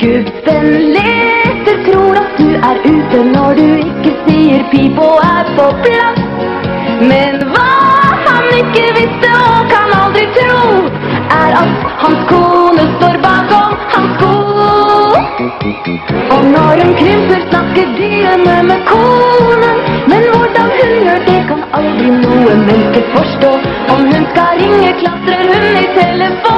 Gubben leter, tror at du er ute når du ikke sier pip og er på plass. Men hva han ikke visste og kan aldri tro, er at hans kone står bakom hans sko. Og når hun krymper, snakker dyrene med konen. Men hvordan hun gjør det, kan aldri noe menneske forstå. Om hun skal ringe, klatrer hun i telefonen.